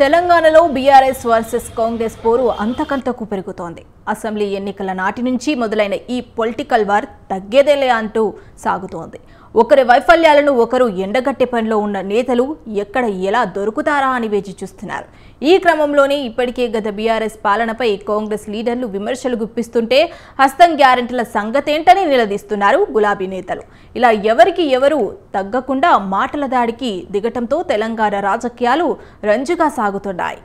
తెలంగాణలో BRS versus Congress పోరు అంతకంతకు పెరుగుతోంది. అసెంబ్లీ ఎన్నికల నాటి నుంచి మొదలైన ఈ పొలిటికల్ వార్ తగ్గేదేలే అంటూ సాగుతోంది. ఒకరి వైఫల్యాలను ఒకరు ఎండగట్టే పనిలో ఉన్న నేతలు ఎక్కడ ఎలా దొరుకుతారా అని వేచి చూస్తున్నారు. ఈ క్రమంలోనే ఇప్పటికే గత బీఆర్ఎస్ పాలనపై కాంగ్రెస్ లీడర్లు విమర్శలు గుప్పిస్తుంటే హస్తం గ్యారెంటీల సంగతేంటని నిలదీస్తున్నారు గులాబీ నేతలు. ఇలా ఎవరికి ఎవరు తగ్గకుండా మాటల దాడికి దిగటంతో తెలంగాణ రాజకీయాలు రంజుగా సాగుతున్నాయి.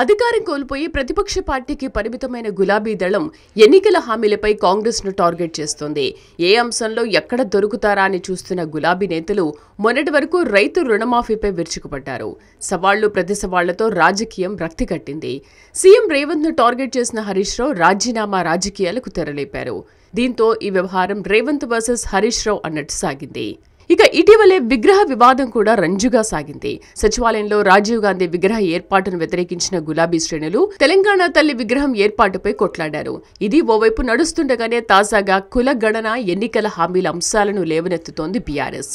అధికారం కోల్పోయి ప్రతిపక్ష పార్టీకి పరిమితమైన గులాబీ దళం ఎన్నికల హామీలపై కాంగ్రెస్ను టార్గెట్ చేస్తోంది. ఏ అంశంలో ఎక్కడ దొరుకుతారా అని చూస్తున్న గులాబీ నేతలు మొన్నటి వరకు రైతు రుణమాఫీపై విరుచుకుపడ్డారు. సవాళ్ళు ప్రతి సవాళ్ళతో రాజకీయం రక్తి కట్టింది. సీఎం రేవంత్ను టార్గెట్ చేసిన హరీష్ రావు రాజీనామా రాజకీయాలకు తెరలేపారు. దీంతో ఈ వ్యవహారం రేవంత్ వర్సెస్ హరీష్ రావు అన్నట్టు సాగింది. ఇక ఇటీవలే విగ్రహ వివాదం కూడా రంజుగా సాగింది. సచివాలయంలో రాజీవ్ గాంధీ విగ్రహ ఏర్పాటును వ్యతిరేకించిన గులాబీ శ్రేణులు తెలంగాణ తల్లి విగ్రహం ఏర్పాటుపై కొట్లాడారు. ఇది ఓవైపు నడుస్తుండగానే తాజాగా కుల గణన ఎన్నికల హామీల అంశాలను లేవనెత్తుతోంది బీఆర్ఎస్.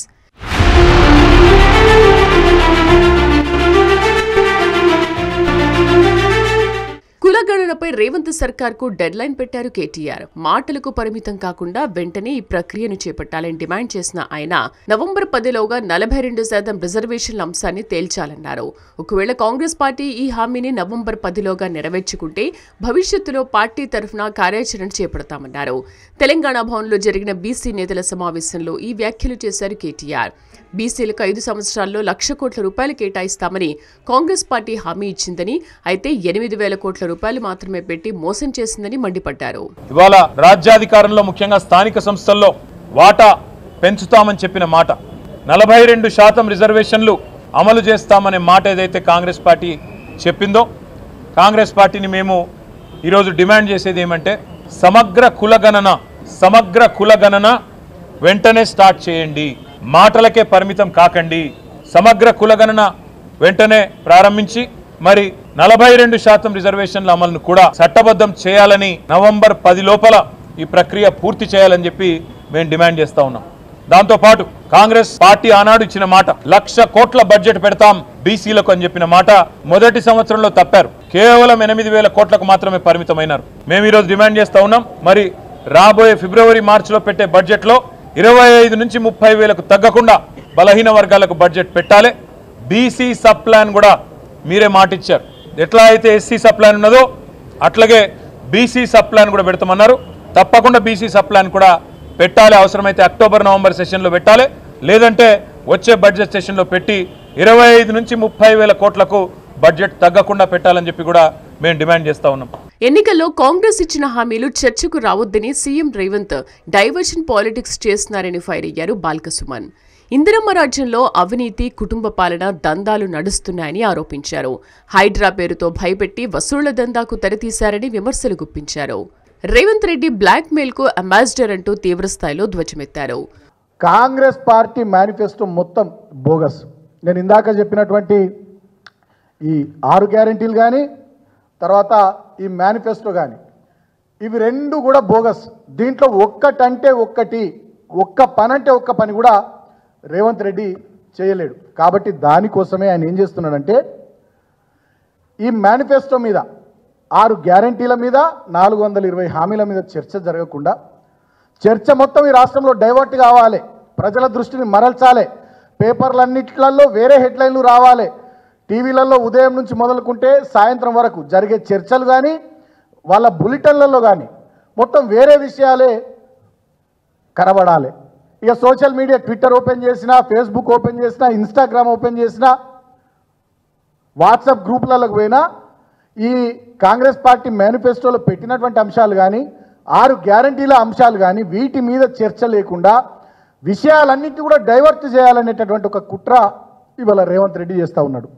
రేవంత్ సర్కార్కు డెడ్ లైన్ పెట్టారు కేటీఆర్. మాటలకు పరిమితం కాకుండా వెంటనే ఈ ప్రక్రియను చేపట్టాలని డిమాండ్ చేసిన ఆయన నవంబర్ పదిలోగా నలభై రెండు శాతం రిజర్వేషన్ల అంశాన్ని తేల్చాలన్నారు. ఒకవేళ కాంగ్రెస్ పార్టీ ఈ హామీని నవంబర్ పదిలోగా నెరవేర్చుకుంటే భవిష్యత్తులో పార్టీ తరఫున కార్యాచరణ చేపడతామన్నారు. తెలంగాణ భవన్లో జరిగిన బీసీ నేతల సమావేశంలో ఈ వ్యాఖ్యలు చేశారు కేటీఆర్. బీసీలకు ఐదు సంవత్సరాల్లో లక్ష కోట్ల రూపాయలు కేటాయిస్తామని కాంగ్రెస్ పార్టీ హామీ ఇచ్చిందని అయితే ఎనిమిది వేల కోట్ల రూపాయలు మాత్రమే పెట్టి మోసం చేసిందని మండిపడ్డారు. ఇవాళ రాజ్యాధికారంలో ముఖ్యంగా స్థానిక సంస్థల్లో వాటా పెంచుతామని చెప్పిన మాట. నలభై రెండు శాతం రిజర్వేషన్లు అమలు చేస్తామనే మాట ఏదైతే కాంగ్రెస్ పార్టీ చెప్పిందో కాంగ్రెస్ పార్టీని మేము ఈరోజు డిమాండ్ చేసేది ఏమంటే సమగ్ర కులగణన సమగ్ర కులగణన వెంటనే స్టార్ట్ చేయండి. మాటలకే పరిమితం కాకండి. సమగ్ర కులగణన వెంటనే ప్రారంభించి మరి నలభై రెండు శాతం రిజర్వేషన్ల అమలును కూడా చట్టబద్ధం చేయాలని నవంబర్ పది లోపల ఈ ప్రక్రియ పూర్తి చేయాలని చెప్పి మేము డిమాండ్ చేస్తా ఉన్నాం. దాంతోపాటు కాంగ్రెస్ పార్టీ ఆనాడు ఇచ్చిన మాట లక్ష కోట్ల బడ్జెట్ పెడతాం బీసీలకు అని చెప్పిన మాట మొదటి సంవత్సరంలో తప్పారు. కేవలం ఎనిమిది వేల కోట్లకు మాత్రమే పరిమితమైనారు. మేము ఈరోజు డిమాండ్ చేస్తా ఉన్నాం. మరి రాబోయే ఫిబ్రవరి మార్చిలో పెట్టే బడ్జెట్లో ఇరవై ఐదు నుంచి ముప్పై వేలకు తగ్గకుండా బలహీన వర్గాలకు బడ్జెట్ పెట్టాలి. బీసీ సబ్ ప్లాన్ కూడా మీరే మాటిచ్చారు. ఎట్లా అయితే ఎస్సీ సబ్ ప్లాన్ ఉన్నదో అట్లాగే బీసీ సబ్ ప్లాన్ కూడా పెడతామన్నారు. తప్పకుండా బీసీ సబ్ ప్లాన్ కూడా పెట్టాలి. అవసరమైతే అక్టోబర్ నవంబర్ సెషన్లో పెట్టాలి. లేదంటే వచ్చే బడ్జెట్ సెషన్లో పెట్టి ఇరవై ఐదు నుంచి ముప్పై వేల కోట్లకు బడ్జెట్ తగ్గకుండా పెట్టాలని చెప్పి కూడా మేము డిమాండ్ చేస్తా ఉన్నాం. ఎన్నికల్లో కాంగ్రెస్ ఇచ్చిన హామీలు చర్చకు రావద్దని సీఎం రేవంత్ డైవర్షన్ పాలిటిక్స్ చేస్తున్నారని ఫైర్ అయ్యారు బాల్కసుమన్ ఇందిరమ్మ రాజ్యంలో అవినీతి కుటుంబ పాలన దందాలు నడుస్తున్నాయని ఆరోపించారు. హైడ్రా పేరుతో భయపెట్టి వసూళ్ళ దందాకు తెరతీశారని విమర్శలు గుప్పించారు. రేవంత్ రెడ్డి బ్లాక్ మెయిల్కు అంబాసిడర్ అంటూ తీవ్రస్థాయిలో ధ్వజమెత్తారు. కాంగ్రెస్ పార్టీ మేనిఫెస్టో మొత్తం బోగస్. నేను ఇందాక చెప్పినటువంటి ఈ ఆరు గ్యారంటీలు కానీ తర్వాత ఈ మేనిఫెస్టో కానీ ఇవి రెండు కూడా బోగస్ దీంట్లో ఒక్కటంటే ఒక్కటి ఒక్క పని అంటే ఒక్క పని కూడా రేవంత్ రెడ్డి చేయలేడు. కాబట్టి దానికోసమే ఆయన ఏం చేస్తున్నాడంటే ఈ మేనిఫెస్టో మీద ఆరు గ్యారంటీల మీద నాలుగు వందల ఇరవై హామీల మీద చర్చ జరగకుండా చర్చ మొత్తం ఈ రాష్ట్రంలో డైవర్ట్ కావాలి. ప్రజల దృష్టిని మరల్చాలి. పేపర్లన్నిట్లలో వేరే హెడ్లైన్లు రావాలి. టీవీలలో ఉదయం నుంచి మొదలుకుంటే సాయంత్రం వరకు జరిగే చర్చలు కానీ వాళ్ళ బులెటిన్లలో కానీ మొత్తం వేరే విషయాలే కనబడాలి. ఇక సోషల్ మీడియా ట్విట్టర్ ఓపెన్ చేసినా ఫేస్బుక్ ఓపెన్ చేసినా ఇన్స్టాగ్రామ్ ఓపెన్ చేసినా వాట్సాప్ గ్రూపులకు పోయినా ఈ కాంగ్రెస్ పార్టీ మేనిఫెస్టోలో పెట్టినటువంటి అంశాలు కానీ ఆరు గ్యారంటీల అంశాలు కానీ వీటి మీద చర్చ లేకుండా విషయాలన్నింటినీ కూడా డైవర్ట్ చేయాలనేటటువంటి ఒక కుట్ర ఇవాళ రేవంత్ రెడ్డి చేస్తూ ఉన్నాడు.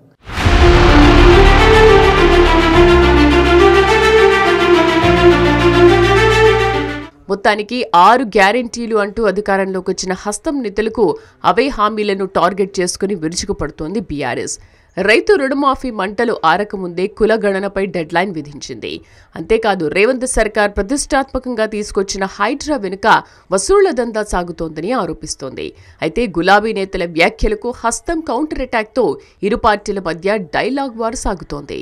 మొత్తానికి ఆరు గ్యారెంటీలు అంటూ అధికారంలోకి వచ్చిన హస్తం నేతలకు అవే హామీలను టార్గెట్ చేసుకుని విరుచుకుపడుతోంది బీఆర్ఎస్. రైతు రుణమాఫీ మంటలు ఆరకముందే కులగణనపై డెడ్లైన్ విధించింది. అంతేకాదు రేవంత్ సర్కార్ ప్రతిష్టాత్మకంగా తీసుకొచ్చిన హైడ్రా వెనుక వసూళ్ళ దందా సాగుతోందని ఆరోపిస్తోంది. అయితే గులాబీ నేతల వ్యాఖ్యలకు హస్తం కౌంటర్ అటాక్తో ఇరు పార్టీల మధ్య డైలాగ్ వార్ సాగుతోంది.